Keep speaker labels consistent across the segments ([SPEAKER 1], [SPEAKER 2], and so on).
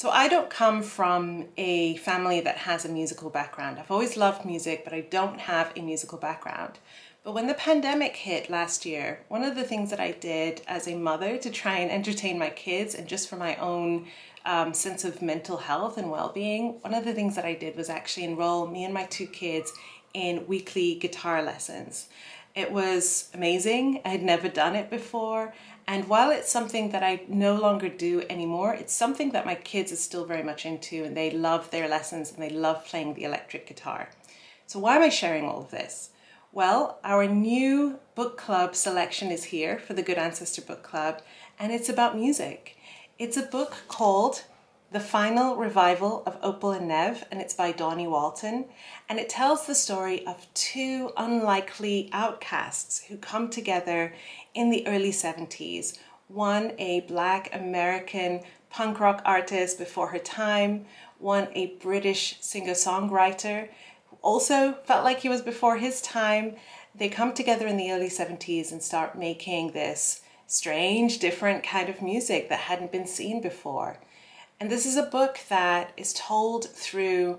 [SPEAKER 1] So I don't come from a family that has a musical background. I've always loved music, but I don't have a musical background. But when the pandemic hit last year, one of the things that I did as a mother to try and entertain my kids and just for my own um, sense of mental health and well-being, one of the things that I did was actually enroll me and my two kids in weekly guitar lessons. It was amazing. I had never done it before and while it's something that I no longer do anymore, it's something that my kids are still very much into and they love their lessons and they love playing the electric guitar. So why am I sharing all of this? Well, our new book club selection is here for the Good Ancestor Book Club and it's about music. It's a book called the final revival of Opal and Nev, and it's by Dawnie Walton. And it tells the story of two unlikely outcasts who come together in the early 70s. One, a black American punk rock artist before her time, one, a British singer songwriter who also felt like he was before his time. They come together in the early 70s and start making this strange, different kind of music that hadn't been seen before. And this is a book that is told through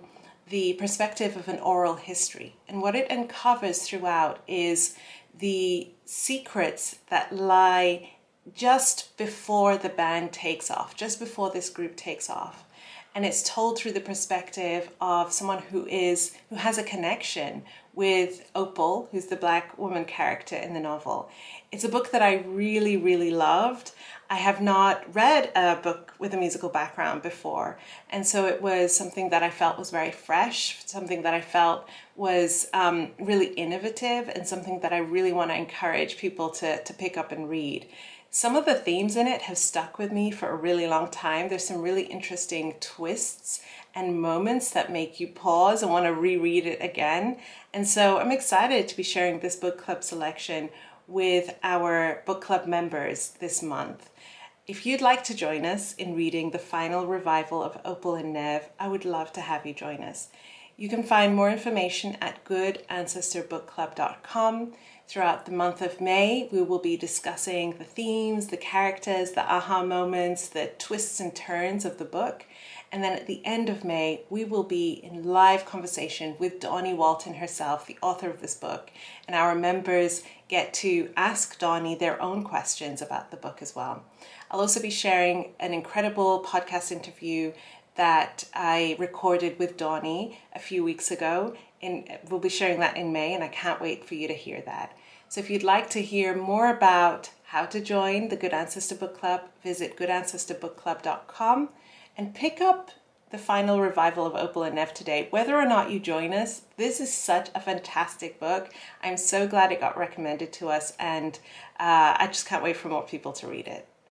[SPEAKER 1] the perspective of an oral history. And what it uncovers throughout is the secrets that lie just before the band takes off, just before this group takes off. And it's told through the perspective of someone who is who has a connection with Opal, who's the black woman character in the novel. It's a book that I really, really loved. I have not read a book with a musical background before, and so it was something that I felt was very fresh, something that I felt was um, really innovative, and something that I really want to encourage people to, to pick up and read. Some of the themes in it have stuck with me for a really long time. There's some really interesting twists and moments that make you pause and want to reread it again. And so I'm excited to be sharing this book club selection with our book club members this month. If you'd like to join us in reading the final revival of Opal and Nev, I would love to have you join us. You can find more information at goodancestorbookclub.com. Throughout the month of May, we will be discussing the themes, the characters, the aha moments, the twists and turns of the book. And then at the end of May, we will be in live conversation with Dawnie Walton herself, the author of this book. And our members get to ask Donnie their own questions about the book as well. I'll also be sharing an incredible podcast interview that I recorded with Dawnie a few weeks ago. And we'll be sharing that in May, and I can't wait for you to hear that. So if you'd like to hear more about how to join the Good Ancestor Book Club, visit goodancestorbookclub.com and pick up the final revival of Opal and Nev today. Whether or not you join us, this is such a fantastic book. I'm so glad it got recommended to us, and uh, I just can't wait for more people to read it.